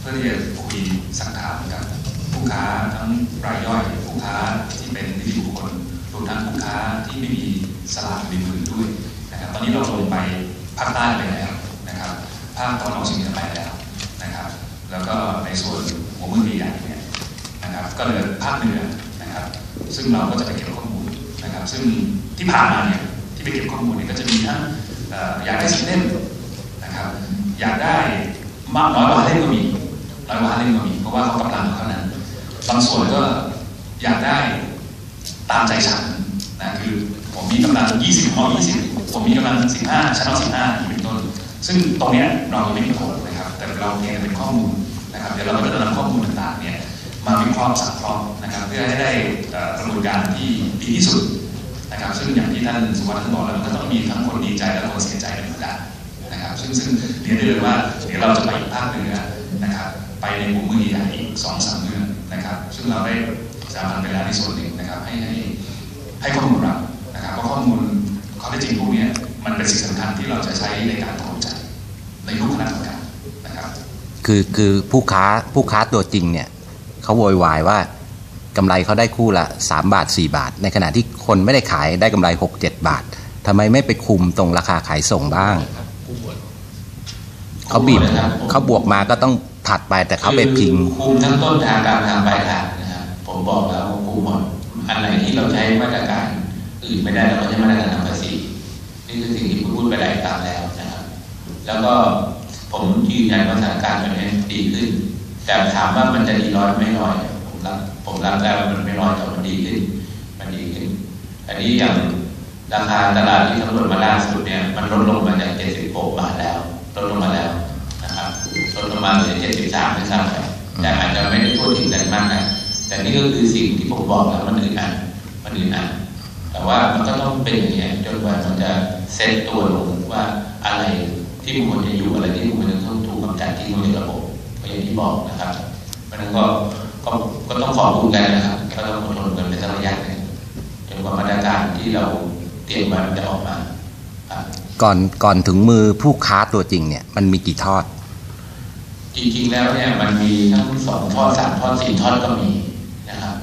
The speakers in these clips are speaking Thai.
เพื่อที่จะคุยสักถามกับผู้ค้าทั้งรายย่อยผู้ค้าที่เป็นนิติบุคคลรวมทั้งผู้ค้าที่ไม่มีสลากในมือด้วยนะครับตอนนี้เราลงไปภาคใต้ไปแล้วนะครับภาคตะวันออกเฉียงเหนือไปแล้วนะครับ แล้วก็ในส่วนหัวเมืองใหญ่เนี่ยนะครับก็เหลือภาคเหนือนะครับ ซึ่งเราก็จะไปเก็บข้อมูลนะครับ ซึ่งที่ผ่านมาเนี่ยที่ไปเก็บข้อมูลเนี่ยก็จะมีทั้งเอ่ออยากได้สิบเล่มนะครับ อยากได้มากน้อยกว่าเล่มก็มี น้อยกว่าเล่มก็มีเพราะว่าเขากำลังเขานั้นบางส่วนก็อยากได้ตามใจฉันนะคือผมมีกำลัง 20ห้อง20 ผมมีกำลัง 15ชั้นเอา15อย่าเป็นต้น ซึ่งตรงนี้เราไม่มีผลนะครับ แต่เราเพียงแต่เป็นข้อมูลนะครับเดี๋ยวเราก็จะนำข้อมูลต่างๆเนี่ยมาวิเคราะห์สังเคราะห์นะครับ เพื่อให้ได้กระบวนการที่ดีที่สุดนะครับ ซึ่งอย่างที่ท่านสุวรรณท่านบอกแล้วมันก็ต้องมีทั้งคนดีใจและคนเสียใจในธรรมดานะครับ ซึ่งซึ่งเรียนได้เลยว่าเดี๋ยวเราจะไปอีกภาคหนือนะครับ ไปในหมู่เมืองใหญ่ๆอีกสองสามเมืองนะครับ ซึ่งเราได้สามัญไปแล้วในส่วนหนึ่งนะครับ ให้ให้ให้ข้อมูลเรานะครับเพราะข้อมูลข้อเท็จจริงพวกเนี้ยมันเป็นสิ่งสำคัญที่เราจะใช้ในการตัดสินใจในรูปคณะกรรมการนะครับ คือคือผู้ค้าผู้ค้าตัวจริงเนี่ยเขาโวยวายว่ากำไรเขาได้คู่ละ 3 บาท 4 บาท ในขณะที่คนไม่ได้ขายได้กำไร 6 7 บาททำไมไม่ไปคุมตรงราคาขายส่งบ้างเขาบีบเขาบวกมาก็ต้อง ถัดไปแต่เขาไปพิงคุมทั้งต้นทางกลางทางปลายทางนะครับผมบอกแล้วคุมหมดอันไหนที่เราใช้มาตรการอื่นไม่ได้เราก็ใช้มาตรการทางภาษีนี่คือสิ่งที่ผมพูดไปหลายครั้งแล้วนะครับ แล้วก็ผมยืนยันว่าสถานการณ์ตอนนี้ดีขึ้น แต่ถามว่ามันจะดีร้อยไม่ร้อยผมรับผมรับได้ว่ามันไม่ร้อยแต่มันดีขึ้น มันดีขึ้น อันนี้อย่างราคาตลาดที่สำรวจมาล่าสุดเนี่ยมันลดลงมาจาก76บาทแล้วลดลงมาแล้ว ลดลงมาณเหลือ73ไม่ทราบแต่อาจจะไม่ได้ทั่วถึงกันมากนะแต่นี่ก็คือสิ่งที่ผมบอกแล้วมันอึดอัดมันอึดอัดแต่ว่ามันก็ต้องเป็นอย่างนี้จนกว่ามันจะเซตตัวลงว่าอะไรที่มันควรจะอยู่อะไรที่มันควรจะต้องถูกกำจัดทิ้งในระบบก็อย่างที่บอกนะครับเพราะนั้นก็ก็ก็ต้องขอบคุณกันนะครับก็ต้องอดทนกันเป็นสักระยะหนึ่งจนกว่ามาตรการที่เราเตรียมมันจะออกมาก่อนก่อนถึงมือผู้ค้าตัวจริงเนี่ยมันมีกี่ทอด จริงๆแล้วเนี่ยมันมีทั้งสองทอดสามทอดสี่ทอดก็มีนะครับ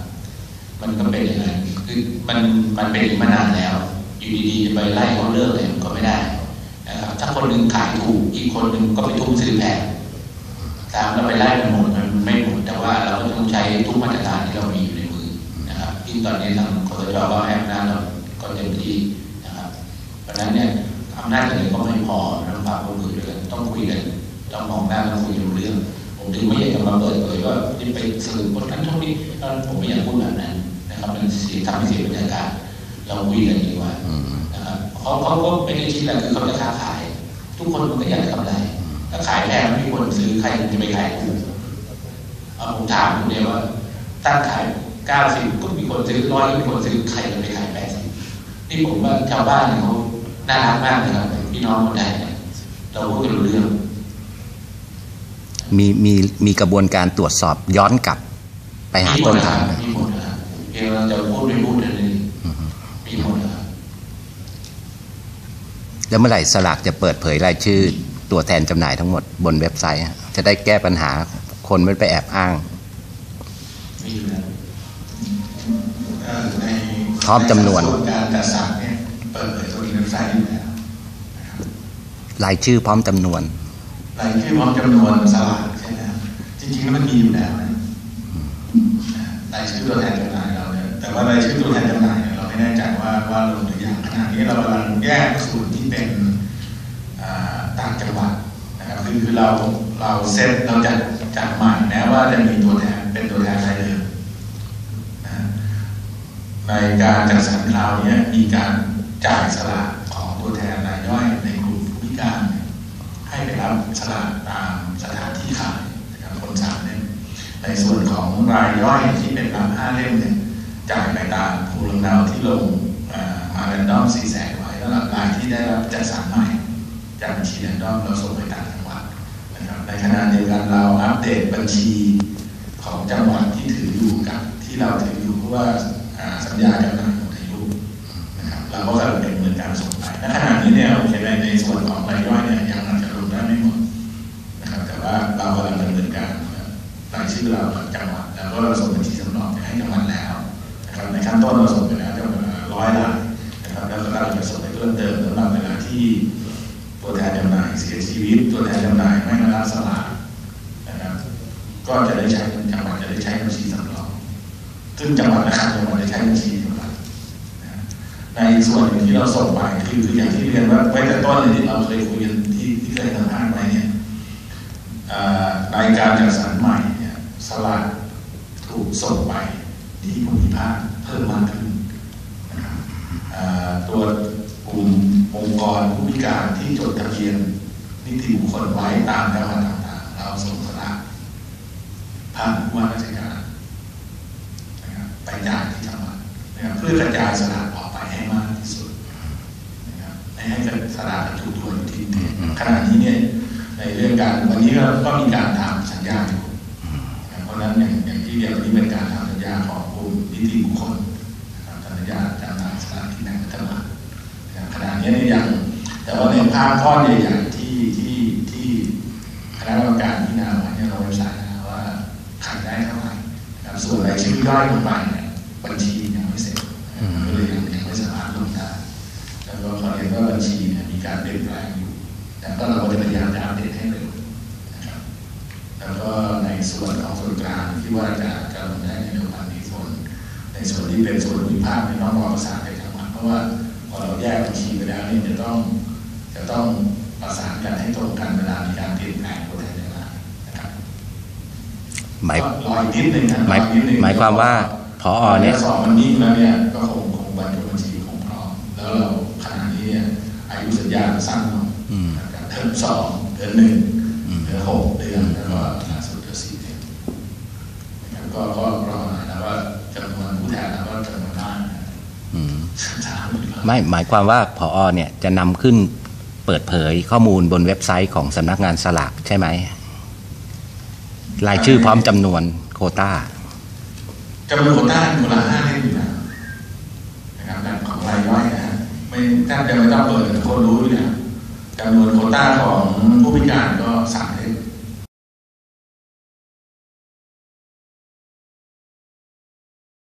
มันก็เป็นอย่างนั้นคือมันมันเป็นมานานแล้ว อยู่ดีๆจะไปไล่เขาเลิกเลยมันก็ไม่ได้นะครับถ้าคนหนึ่งขายถูกอีกคนหนึ่งก็ไปทุ่มซื้อแพงตามเราไปไล่มันหมดมันไม่หมดแต่ว่าเราก็ต้องใช้ทุกมาตรการที่เรามีอยู่ในมือนะครับที่งตอนนี้ทา เปิดเผยว่าจะไปสื่อคนนั้นเท่านี้เท่านั้นผมไม่อยากพูดแบบนั้นนะครับมันเสียทำให้เสียบรรยากาศเราคุยกันดีกว่าอืมนะครับเขาเขาก็ไม่ได้คิดอะไรคือเขาจะค้าขาย ทุกคนมันก็อยากจะกำไรถ้าขายแพงไม่มีคนซื้อใครจะไปขายถูกเอาผมถามคุณเนี่ยว่าตั้งขายเก้าสิบก็มีคนซื้อร้อยก็มีคนซื้อใครจะไปขายแปดสิบนี่ผมว่าชาวบ้านเนี่ยเขาน่ารักมากเลยครับพี่น้องคนไทยเนี่ยเราพูดกันรู้เรื่อง มีมีมีกระบวนการตรวจสอบย้อนกลับ ไปหาต้นทางมีหมดนะครับเพียงเราจะพูดไม่พูดนั่นเองอือฮึมีหมดนะครับแล้วเมื่อไหร่สลากจะเปิดเผยรายชื่อตัวแทนจำหน่ายทั้งหมดบนเว็บไซต์ฮะจะได้แก้ปัญหาคนไม่ไปแอบอ้างมีอยู่แล้วเอ่อในพร้อมจำนวนในส่การจัดสรรเนี่ยเปิดเผยตัวเว็บไซต์อยู่แล้วรายชื่อพร้อมจำนวน รายชื่อพร้อมจำนวนสลากใช่ไหมครับจริงๆแล้วมันมีอยู่แล้วนะรายชื่อตัวแทนจำหน่ายเราเนี่ยแต่ว่ารายชื่อตัวแทนจำหน่ายเนี่ยเราไม่แน่ใจว่าว่าลงหรือยังขณะนี้เรากำลังแยกส่วนที่เป็นต่างจังหวัดนะครับคือคือเราเราเซตเราจัดจัดใหม่นะว่าจะมีตัวแทนเป็นตัวแทนรายเดิมนในการจัดสรรคราวนี้มีการจ่ายสลากของตัวแทนรายย่อยในกลุ่มผู้พิการเนี่ย ให้รับสลากตามสถานที่ขายนะครับคนสามเล่มในส่วนของรายย่อยที่เป็นรับห้าเล่มเนี่ยจ่ายไปตามภูมิลำเนาที่ลงอ่อมาแรนดอมสี่แสนไว้แล้วรายที่ได้รับจัดสรรใหม่จากบัญชีแรนดอมเราส่งไปต่างจังหวัดนะครับในขณะเดียวกันเราอัปเดตบัญชีของจังหวัดที่ถืออยู่กับที่เราถืออยู่เพราะว่าสัญญาจำน่ายหมดอายุนะครับเราก็กำลังเป็นเหมือนการส่งไปณขณะนี้เนี่ยโอเคในในส่วนของรายย่อย ชื่อเรากับจังหวัดแล้วก็เราส่งบัญชีสำรองไปให้จังหวัดแล้วนะครับในขั้นต้นเราส่งไปแล้วจำนวนร้อยรายนะครับแล้วก็เราจะส่งไปเพิ่มเติมสำหรับเวลาที่ตัวแทนจำหน่ายเสียชีวิต ตัวแทนจำหน่ายไม่มารับสลากนะครับก็จะได้ใช้จังหวัดจะได้ใช้บัญชีสำรองซึ่งจังหวัดนะครับจังหวัดจะใช้บัญชีจังหวัดนะในส่วนที่เราส่งไปคือคืออย่างที่เรียนว่าไว้แต่ต้นเลยที่เราเคยคุยกันที่ที่เคยสัมภาษณ์ไว้เนี่ยอ่าในการจัดสรรใหม่ สลากถูกส่งไปที่ภูมิภาคเพิ่มมากขึ้นนะครับอ่าตัวกลุ่มองค์กรผู้พิการที่จดทะเบียนนิติบุคคลไว้ตามจังหวัดต่างๆเราส่งสลากผ่านผู้ว่าราชการนะครับไปจ่ายที่จังหวัดนะครับเพื่อกระจายสลากออกไปให้มากที่สุดนะครับให้ให้กับสลากกระถูกตัวอยู่ที่เดียวขณะนี้เนี่ยในเรื่องการวันนี้ก็ก็มีการทำสัญญาอยู่นะครับเพราะนั้นอย่างอย่างที่เดียวนี้เป็นการทำสัญญาของกลุ่มนิติบุคคลนะครับสัญญาจำหน่ายสลากที่แบ่งรัฐบาลขณะนี้นี่ยังแต่ว่าในภาพก้อใหญ่ๆที่ที่ที่คณะกรรมการพิจารณาว้เนี่ยเราเว็บไซต์นว่าใครได้เท่าไหร่ส่วนรายชื่อย่อยลงไปเนี่ยบัญชียังไม่เสร็จก็เลยยังไม่สามารถลงได้แล้วก็ขอเรียนว่าบัญชีเนี่ยมีการเปลี่ยนแปลงอยู่แต่ก็เราก็จะพยายามจะอัปเดตให้เร็วนะครับแล้วก็ใน ส่วนของส่วนกลางที่ว่าจะจะลงได้ในเร็ววันนี้ส่วนในส่วนที่เป็นส่วนภูมิภาคในน้องรอประสานไปจังหวัดเพราะว่าพอเราแยกบัญชีไปแล้วเนี่ยจะต้องจะต้องประสานกันให้ตรงกันเวลามีการเปลี่ยนแปลงตัวแทนจำหน่านะครับหมายก็รออีกนิดนึงนะหมายรออีกนิดนึงหมายความว่าผอเนี่ยสอบมันนิ่งแล้วเนี่ยก็คงคงบรรจุบัญชีคงพร้อมแล้วเราขณะนี้เนี่ยอายุสัญญาสั้นลงอืมนะครับเทอมสองเดือนหนึ่ง ไม่หมายความว่าผอเนี่ยจะนำขึ้นเปิดเผยข้อมูลบนเว็บไซต์ของสำนักงานสลากใช่ไหมรายชื่อพร้อมจำนวนโควต้าจำนวนโควต้ามูลค่าเล่มอยู่แล้วนะครับแบบของรายย่อยนะฮะไม่แทบจะไม่ต้องเปิดคนรู้อยู่แล้วจำนวนโควต้าของผู้พิการก็สามเล่ม